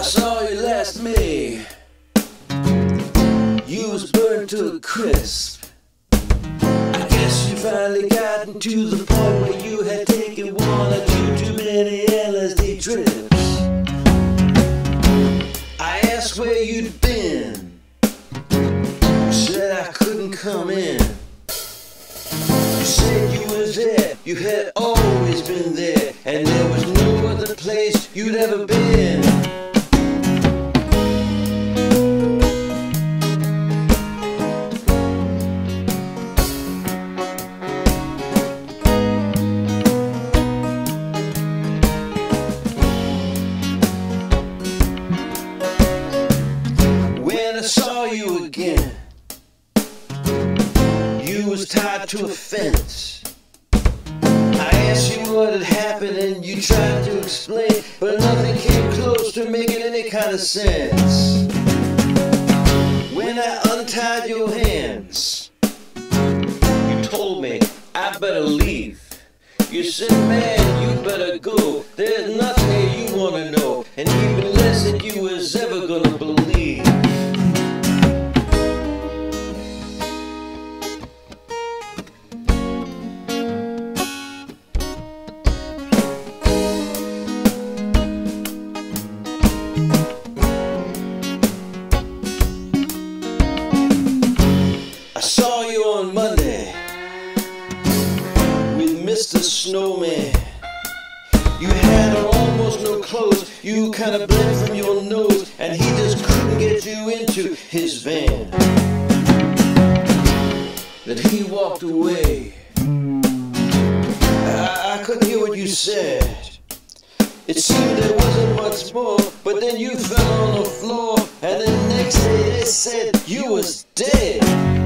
I saw you last May. You was burned to a crisp. I guess you finally gotten to the point where you had taken one or two too many LSD trips. I asked where you'd been. You said I couldn't come in. You said you was there. You had always been there, and there was no other place you'd ever been. I saw you again, you was tied to a fence. I asked you what had happened and you tried to explain, but nothing came close to making any kind of sense. When I untied your hands, you told me I better leave. You said, man, you better go. There's nothing you wanna know, and even less that you was ever gonna believe. Snowman. You had on almost no clothes, you kind of bled from your nose, and he just couldn't get you into his van. That he walked away. I, I couldn't hear what you said. It seemed there wasn't much more, but then you fell on the floor, and the next day they said you was dead.